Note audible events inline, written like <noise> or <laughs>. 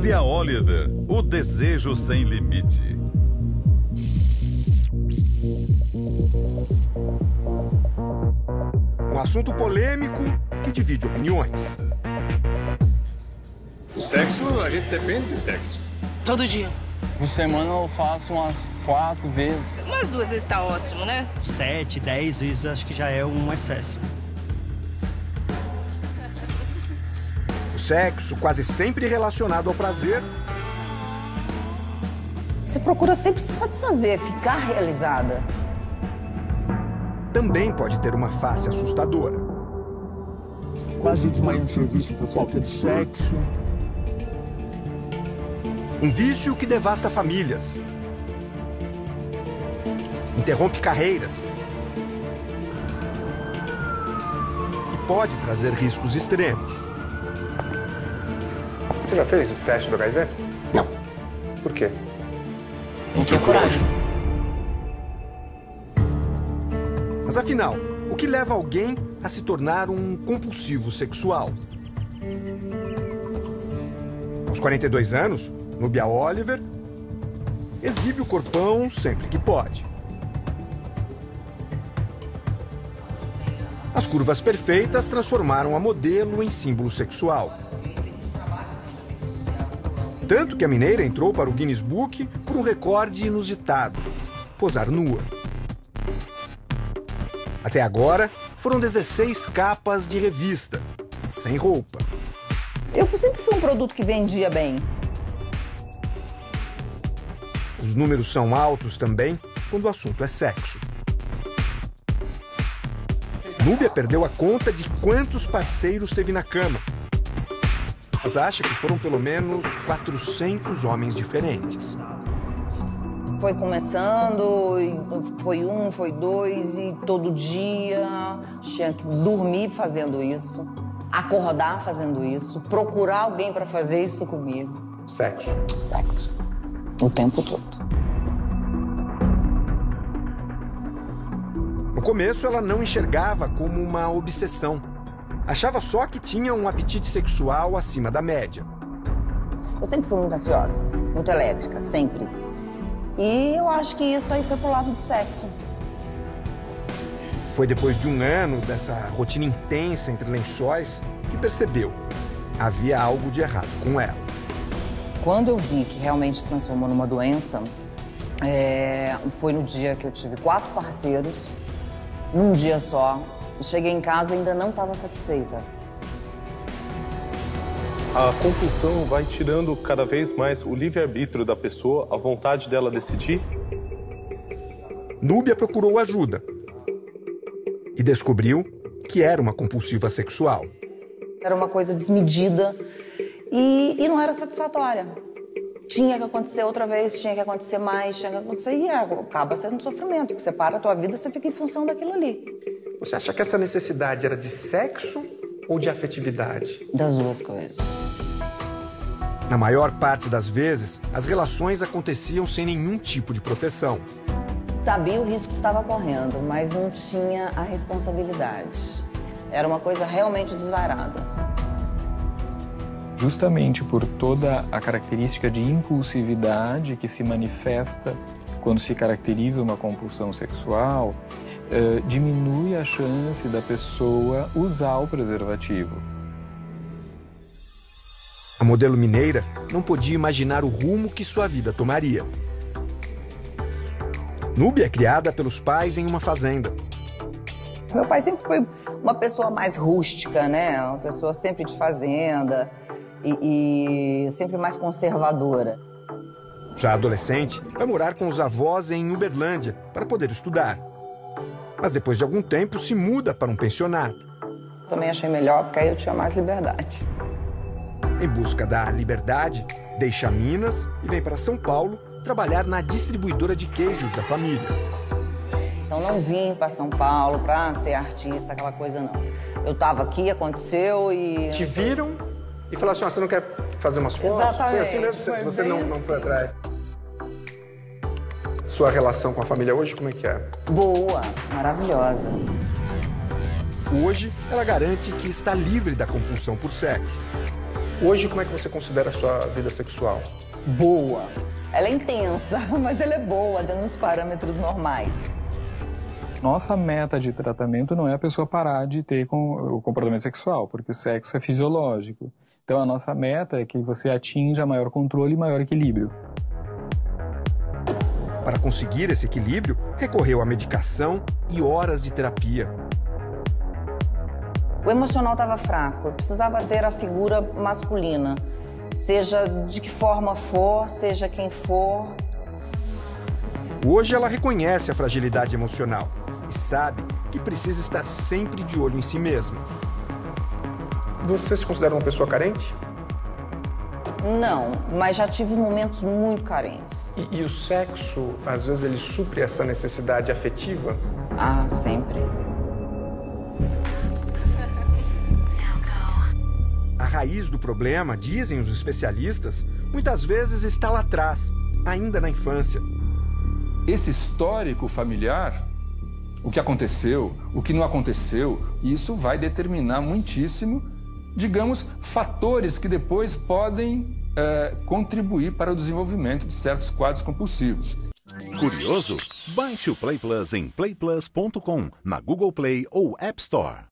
Núbia Oliver, o desejo sem limite. Um assunto polêmico que divide opiniões. O sexo, a gente depende de sexo. Todo dia. Por semana eu faço umas quatro vezes. Umas duas vezes tá ótimo, né? Sete, dez vezes acho que já é um excesso. Sexo, quase sempre relacionado ao prazer, Você procura sempre se satisfazer, ficar realizada. também pode ter uma face assustadora. Quase desmaiei no serviço por falta de sexo. Um vício que devasta famílias. Interrompe carreiras. E pode trazer riscos extremos. Você já fez o teste do HIV? Não. Por quê? Não tinha coragem. Mas afinal, o que leva alguém a se tornar um compulsivo sexual? Aos 42 anos, Nubia Oliver exibe o corpão sempre que pode. As curvas perfeitas transformaram a modelo em símbolo sexual. Tanto que a mineira entrou para o Guinness Book por um recorde inusitado: posar nua. Até agora, foram 16 capas de revista, sem roupa. Eu sempre fui um produto que vendia bem. Os números são altos também quando o assunto é sexo. Núbia perdeu a conta de quantos parceiros teve na cama. Mas acha que foram pelo menos 400 homens diferentes. Foi começando, foi um, foi dois, e todo dia tinha que dormir fazendo isso, acordar fazendo isso, procurar alguém para fazer isso comigo. Sexo. Sexo. O tempo todo. No começo, ela não enxergava como uma obsessão. Achava só que tinha um apetite sexual acima da média. Eu sempre fui muito ansiosa, muito elétrica, sempre. E eu acho que isso aí foi pro lado do sexo. Foi depois de um ano dessa rotina intensa entre lençóis que percebeu havia algo de errado com ela. Quando eu vi que realmente transformou numa doença, é, foi no dia que eu tive quatro parceiros, num dia só. E cheguei em casa e ainda não estava satisfeita. A compulsão vai tirando cada vez mais o livre-arbítrio da pessoa, a vontade dela decidir. Núbia procurou ajuda e descobriu que era uma compulsiva sexual. Era uma coisa desmedida e, e não era satisfatória. Tinha que acontecer outra vez, tinha que acontecer mais, tinha que acontecer. E é, acaba sendo um sofrimento, porque você para a tua vida, você fica em função daquilo ali. Você acha que essa necessidade era de sexo ou de afetividade? Das duas coisas. Na maior parte das vezes, as relações aconteciam sem nenhum tipo de proteção. Sabia o risco que estava correndo, mas não tinha a responsabilidade. Era uma coisa realmente desvarada. Justamente por toda a característica de impulsividade que se manifesta quando se caracteriza uma compulsão sexual, eh, diminui a chance da pessoa usar o preservativo. A modelo mineira não podia imaginar o rumo que sua vida tomaria. Núbia é criada pelos pais em uma fazenda. Meu pai sempre foi uma pessoa mais rústica, né? Uma pessoa sempre de fazenda e, e sempre mais conservadora. Já adolescente, vai morar com os avós em Uberlândia para poder estudar. Mas depois de algum tempo se muda para um pensionato. Também achei melhor porque aí eu tinha mais liberdade. Em busca da liberdade, deixa Minas e vem para São Paulo trabalhar na distribuidora de queijos da família. Então não vim para São Paulo para ser artista, aquela coisa não. Eu estava aqui, aconteceu e Te viram e falaram assim: "Ah, você não quer fazer umas fotos? Exatamente, Foi assim mesmo? Se você não, não assim. foi atrás. Sua relação com a família hoje, como é que é? boa, maravilhosa. Hoje, ela garante que está livre da compulsão por sexo. Hoje, como é que você considera a sua vida sexual? Boa. Ela é intensa, <laughs> mas ela é boa, dando os parâmetros normais. Nossa meta de tratamento não é a pessoa parar de ter com, o comportamento sexual, porque o sexo é fisiológico. Então a nossa meta é que você atinja maior controle e maior equilíbrio. Para conseguir esse equilíbrio, recorreu à medicação e horas de terapia. O emocional estava fraco, eu precisava ter a figura masculina, seja de que forma for, seja quem for. Hoje ela reconhece a fragilidade emocional e sabe que precisa estar sempre de olho em si mesma. Você se considera uma pessoa carente? Não, mas já tive momentos muito carentes. E, e o sexo, às vezes, ele supre essa necessidade afetiva? Ah, sempre. A raiz do problema, dizem os especialistas, muitas vezes está lá atrás, ainda na infância. Esse histórico familiar, o que aconteceu, o que não aconteceu, isso vai determinar muitíssimo, digamos, fatores que depois podem é, contribuir para o desenvolvimento de certos quadros compulsivos. Curioso? Baixe o Play Plus em playplus.com, na Google Play ou App Store.